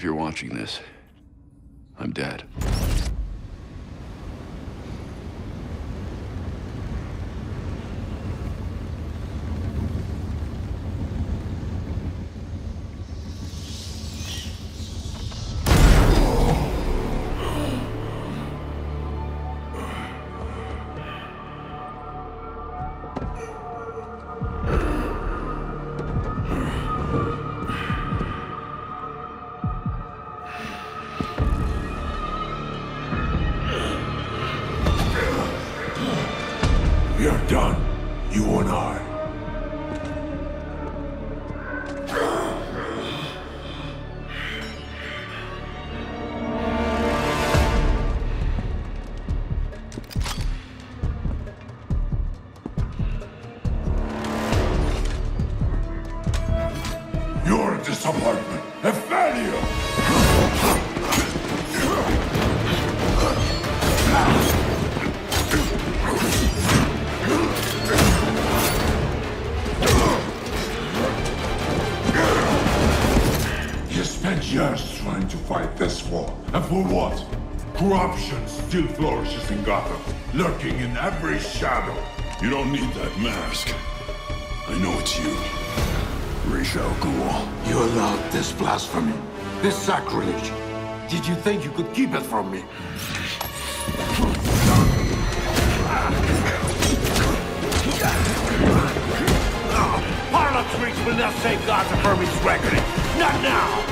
If you're watching this, I'm dead. Years trying to fight this war. And for what? Corruption still flourishes in Gotham, lurking in every shadow. You don't need that mask. I know it's you. Ra's al Ghul. You allowed this blasphemy, this sacrilege. Did you think you could keep it from me? Will not save Gotham from his reckoning. Not now!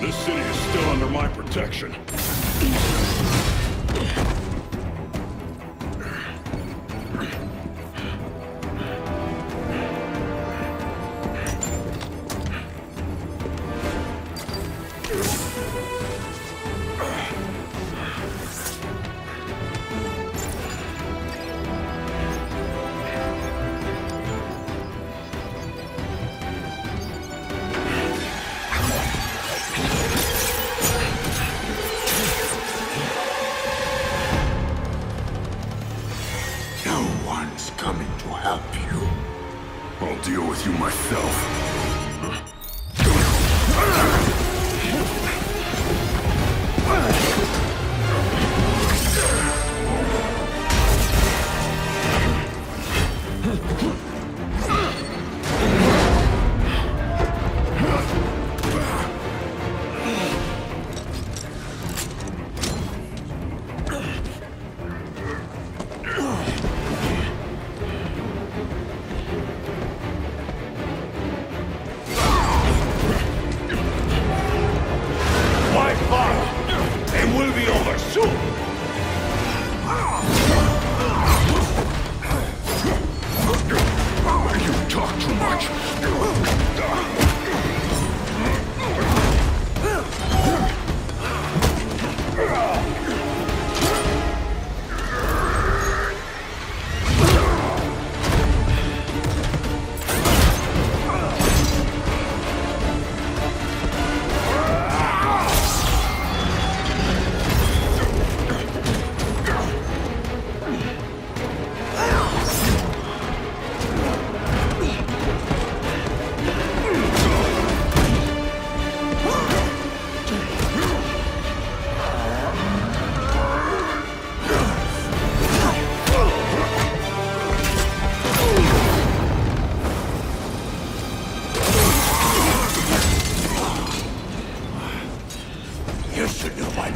This city is still under my protection.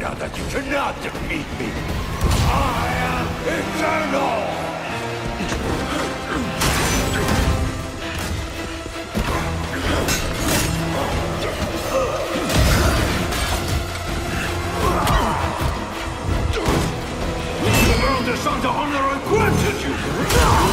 Now that you cannot defeat me! I am eternal! The world is under honor and granted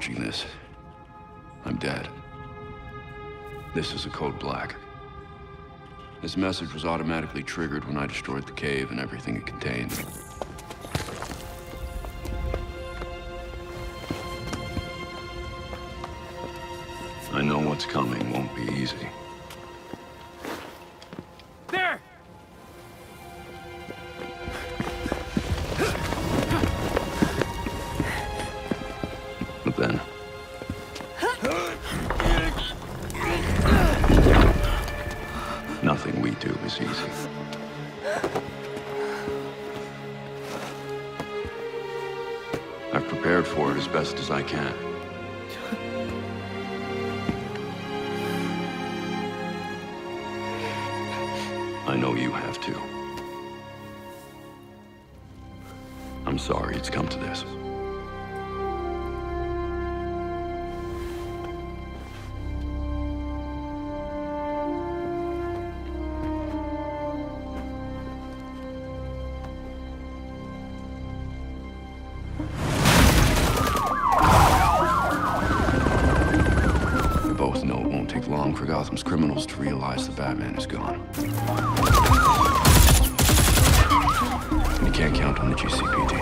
This, I'm dead. This is a code black. This message was automatically triggered when I destroyed the cave and everything it contained. I know what's coming won't be easy. I've prepared for it as best as I can. I know you have too. I'm sorry it's come to this. Gotham's criminals to realize the Batman is gone. And you can't count on the GCPD.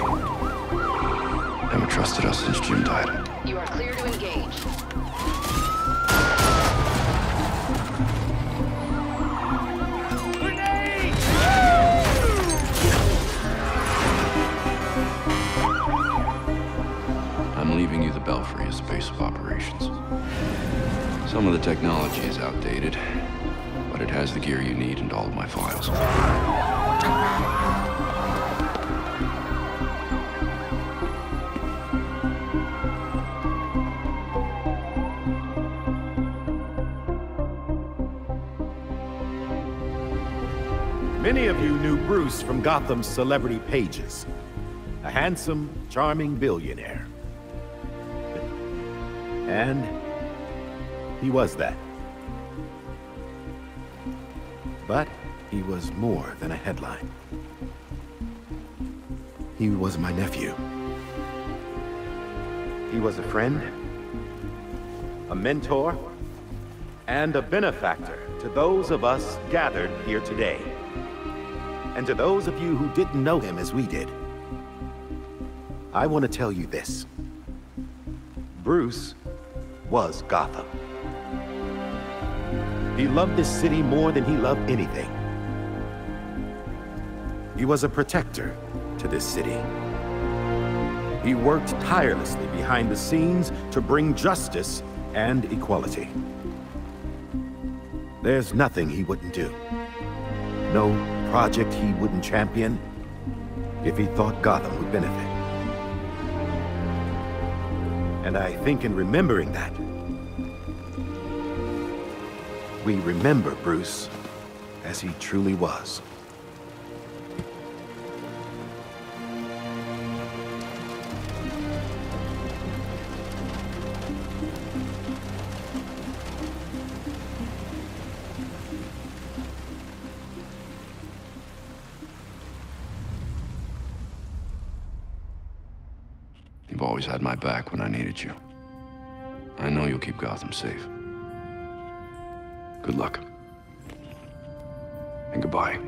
Haven't trusted us since Jim died. You are clear to engage. Some of the technology is outdated, but it has the gear you need and all of my files. Many of you knew Bruce from Gotham's celebrity pages. A handsome, charming billionaire. And he was that. But he was more than a headline. He was my nephew. He was a friend, a mentor, and a benefactor to those of us gathered here today. And to those of you who didn't know him as we did, I want to tell you this. Bruce was Gotham. He loved this city more than he loved anything. He was a protector to this city. He worked tirelessly behind the scenes to bring justice and equality. There's nothing he wouldn't do. No project he wouldn't champion if he thought Gotham would benefit. And I think in remembering that, we remember Bruce as he truly was. You've always had my back when I needed you. I know you'll keep Gotham safe. Good luck. And goodbye.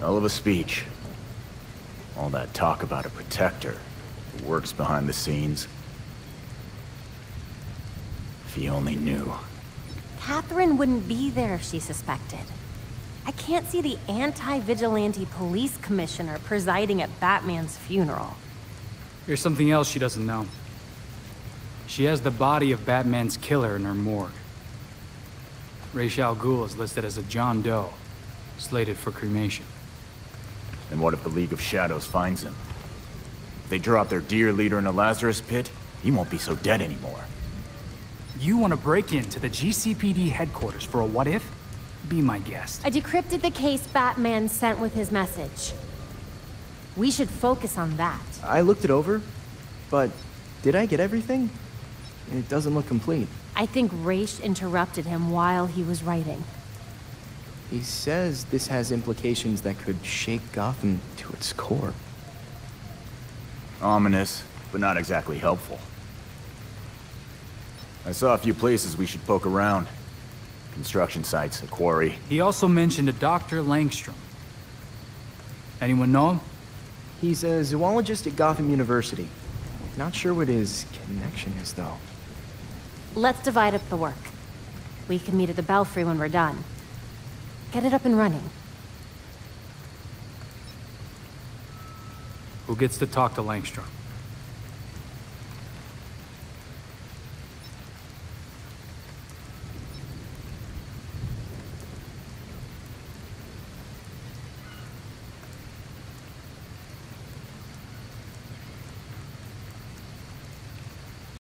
Hell of a speech. All that talk about a protector who works behind the scenes. If he only knew. Catherine wouldn't be there if she suspected. I can't see the anti-vigilante police commissioner presiding at Batman's funeral. Here's something else she doesn't know. She has the body of Batman's killer in her morgue. Ra's al Ghul is listed as a John Doe, slated for cremation. And what if the League of Shadows finds him? If they drop their dear leader in a Lazarus pit, he won't be so dead anymore. You want to break into the GCPD headquarters for a what if? Be my guest. I decrypted the case Batman sent with his message. We should focus on that. I looked it over, but did I get everything? It doesn't look complete. I think Ra's interrupted him while he was writing. He says this has implications that could shake Gotham to its core. Ominous, but not exactly helpful. I saw a few places we should poke around. Construction sites, a quarry. He also mentioned a Dr. Langstrom. Anyone know him? He's a zoologist at Gotham University. Not sure what his connection is, though. Let's divide up the work. We can meet at the Belfry when we're done. Get it up and running. Who gets to talk to Langstrom?